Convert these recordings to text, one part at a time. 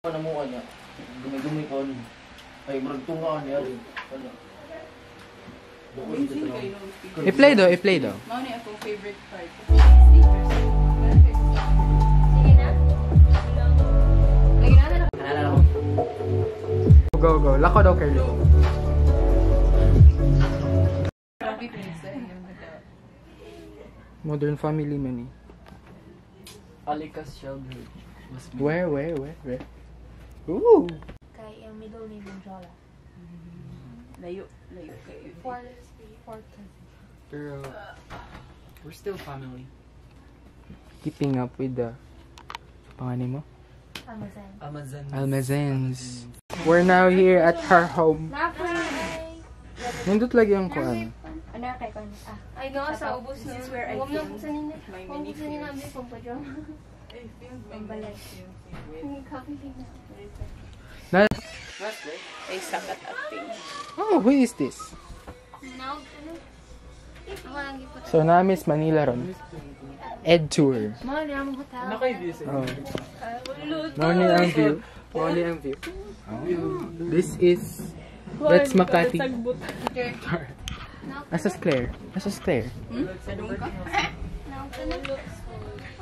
Ano mo kanya? Gumi-gumi ko. Ay, murag tunga niya rin. Ano? I-play daw, i-play daw. Mao ni akong favorite part. Sige na. Lagi na na. Naalala ko. Go, go. Lako daw, nagka. Modern family man eh. Alikas Shelby. Where, where, where, where? Ooh! Kay yung middle name ng Jola. Layo, layo kayo. Four, four cousins. Pero, we're still family. Keeping up with the... Pangalan mo? Amazon. Amazon. Almazens. We're now here at her home. Nandot lagi ang kuan. Ano kay kon? Ah. Ay, nga sa ubos is where I Huwag na nina. my Huwag mini sa nina films. May pagpadrama. I filmed my Pambalay. mini films with Hindi copy na. Na- ay sakat acting. oh, who is this? Now, ano? Ako lang ipot. So, na Miss Manila ron. Ed Tour. Mahal niya ang hotel. Naka-view Oh. Morning ang view. Morning ang view. Oh. This is... That's Makati. Asas Claire. Asas Claire.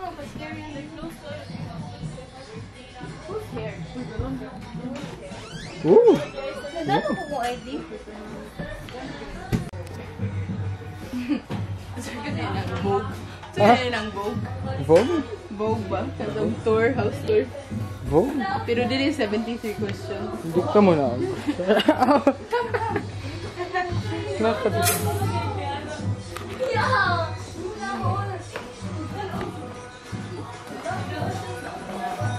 Sadong ka? Now, ano? Oh, but scary ang Who's here? Ooh! Nadalo ko kung ID. Sige na ng Vogue. Ah. Sige na ng Vogue. Vogue? Vogue ba? Kasong tour, house tour. Vogue? Pero dili 73 questions. Hindi ka muna. Nakakabit.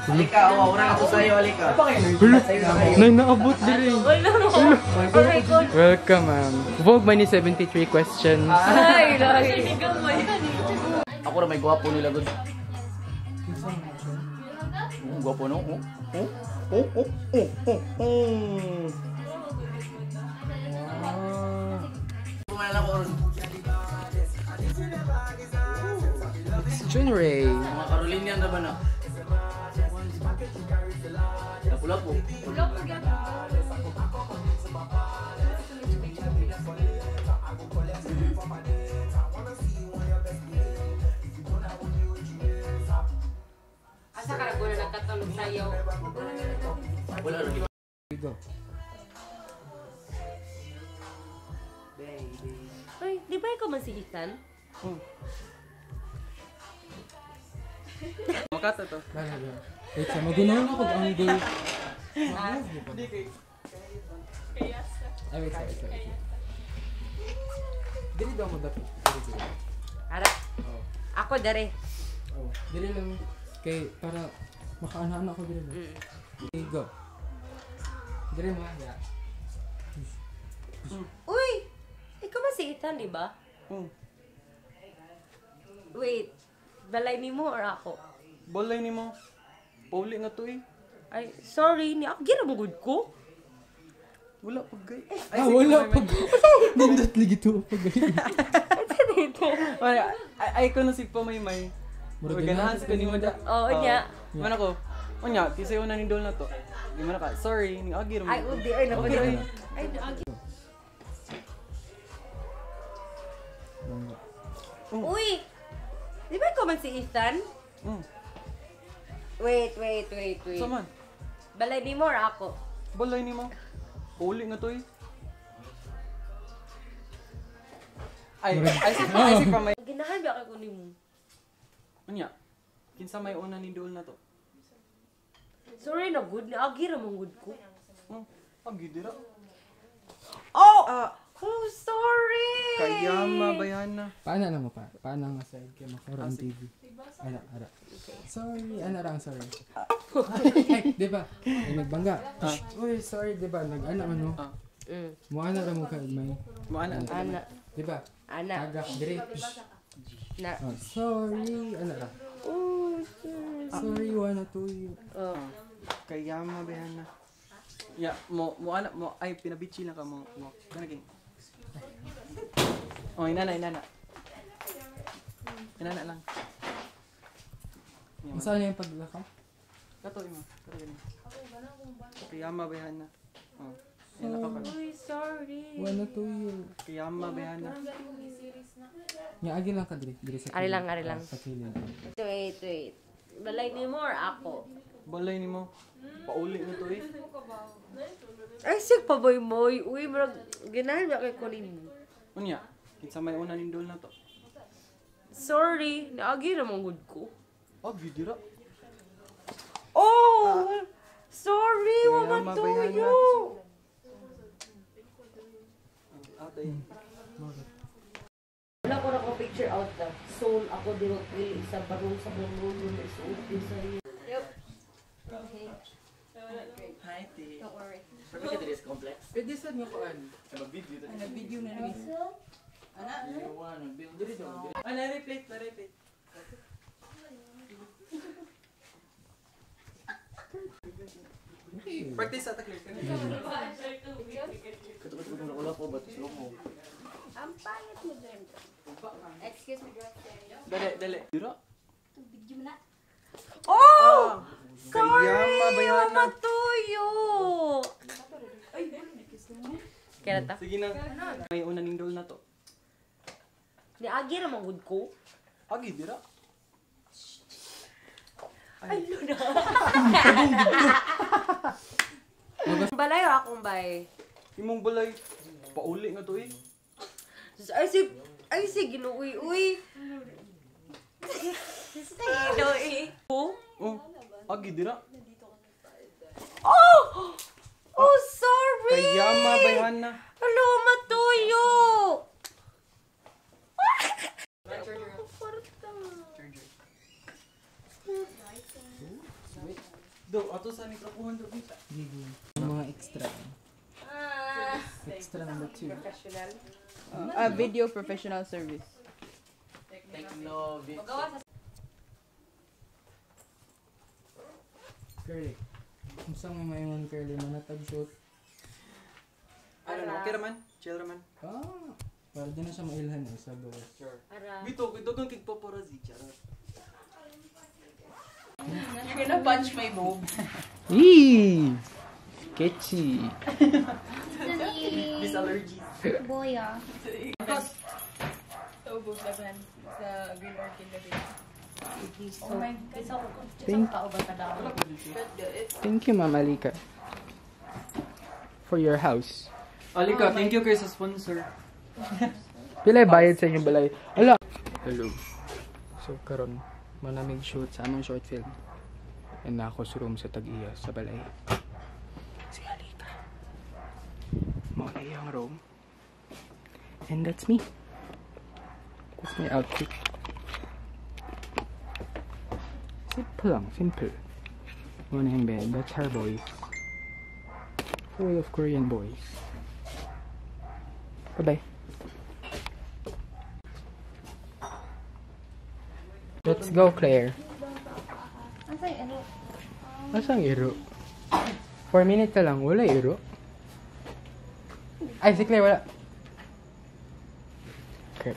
Alika, awa. Wala na to sa'yo, Alika. Nay, naabot din Welcome, ma'am. Vogue ba ni 73 questions? Ay, lagi. Ako na may gwapo nila good. Oh, gwapo no? Oh, oh, oh, oh, oh, oh, oh. Ron. Junray. Mga Carolinian na ba na? Lapu-lapu. Asa ka na na nagkatulog sa'yo? Wala rin. Go. Ay, di ba ikaw man si Ethan? Makata to. Wait, sa magunahan ako ang angle. Ay, wait, sorry, sorry. Dili daw mo dapat. Dili, dili. Ara, Oh. ako dare. Oh. Dili lang. Kay, para makaanahan ako dili lang. Mm. Okay, go. Dili mo, ya. Uy! Ikaw man si Ethan, di ba? Oh. Wait, balay ni mo or ako? Balay ni mo. Pauli nga to eh. Ay, sorry, ni ako gira mo good ko. Wala pag gay. Ah, wala pag... Nindot lagi to pag Ay, ay, ay ko na si Pamaymay. Murag Maganahan sa kanimo da. Oo, niya. Man ako. Unya, kisayo na ni Dol na to. Di man ka. Sorry, ni Agir mo. Ay, udi, ay, naku, Okay, ay. ay. Ay, agi. Uy! Di ba ikaw man si Ethan? Mm. Wait, wait, wait, wait. Sa man. Balay ni mo or ako? Balay ni mo. Pauli nga to eh. Ay, ay si ay si Pamay. Ginahan ba ako ni mo? Unya. Kinsa may una ni Dol na to. Sorry na good, ni agi ra mong good ko. Hmm. Dira. Oh! oh, sorry! Kayama bayana. Paano na mo pa? Paano nga sa kay makuro ang TV? Ara, ara. Sorry, ano lang, sorry. Ay, di ba? Ay, nagbangga. Uy, sorry, di ba? Nag-ana man mo. Ah. Mm. Mo ana ra mo ka may. Mo ana. Ana, Di ba? ana, Tagak dire. na. Oh, sorry, ano ra? Oh, sorry. Sorry, wala to you. Oh. Kayama bayana. Ya, mo mo ana mo ay pinabichi lang ka mo mo. Kana king. Oh, inana inana. Inana lang. Ang saan yung paglakaw? Kato mo. Kato mo. Kiyama bayana. Oh. Yan ka pa. Uy, sorry. Wala to you. Kiyama bayana. Nga, agi lang ka diri, diri sa Ari lang, ari Ah, lang. Sa kilid. Wait, wait. Balay ni mo or ako? Balay ni mo. Pauli mo to eh. Ay, sig pa boy mo. Uy, marag, ganahan na kay mo. Unya. Kinsa may una nindol na to. Sorry, naagi naman good ko. Oh, bidira. Oh! Sorry, Kaya wala mabayan tuyo. Atay. Wala ko na ko picture out na. Soul ako di magpili sa barong sa barong na isuot din sa iyo. Hi, te. Sabi ka diri sa complex. Pwede sa nga kuan. Mag-video ta. Nag-video na namin. Iwan, nag-build diri daw. Ah, na-replate, na-replate. Practice sa taklir ka Katukot ko na wala ko ba slow mo. Ang pangit mo dyan. Excuse me, director. Dali, dali. Dira. Video mo na. Oh! Kiyama bayana. Matuyo! Kaya na ta? Sige na. May una nindol na to. Niagi naman good ko. Agi, dira. Balay o akong bay? Imong balay. Pauli nga to eh. Ay si... Ay si ginuuy uy. Ginuuy. Oh? Oh, agi, dira. Oh! Oh, sorry! Kiyama bayana. Hello, matuyo! Do, ato sa mikropuhan do kita. Gigo. Yung mga extra. Extra number two. Ah, video professional service. Techno, Curly. Kung saan may mayon curly, manatag shoot. Ano na, okay raman? Chill raman. Ah, para di na siya mailhan eh, sa gawas. Sure. Bito, ito kang kigpaparazzi, charot. You're gonna punch my boob. Eee! Sketchy. This allergy. Boy, ah. Sa ubos laban sa Green Orchid na Oh my God. Thank, you, Ma'am Alika. For your house. Alika, thank you kay sa sponsor. Pila bayad sa inyong balay? Ala! Hello. So, karon manamig shoot sa among short film. And na ako sa room sa tag-iya sa balay. Si Alika. Mo na iyang room. And that's me. That's my outfit. Simple lang, simple. Mo na yung bed. That's her boys. Full of Korean boys. Bye-bye. Let's go, Claire. Asa yung ano? Masang iro? 4 minutes na lang, wala iro. Ay, si Claire, wala. Okay.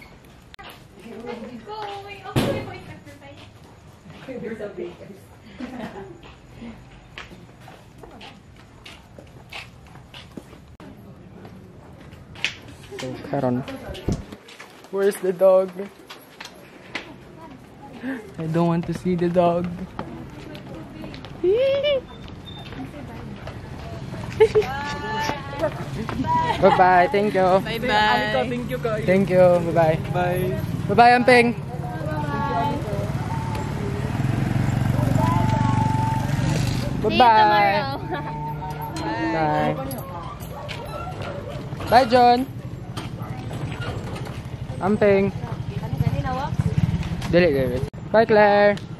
Go away. Okay, wait, exercise. So, Karon. Where's the dog? I don't want to see the dog. Bye-bye. Thank you. Bye-bye. Thank you, guys. Thank you. Bye-bye. Bye. Bye-bye, Amping. See you Bye-bye. Bye. Bye, John. Amping. Dili, dili. Bye, Claire.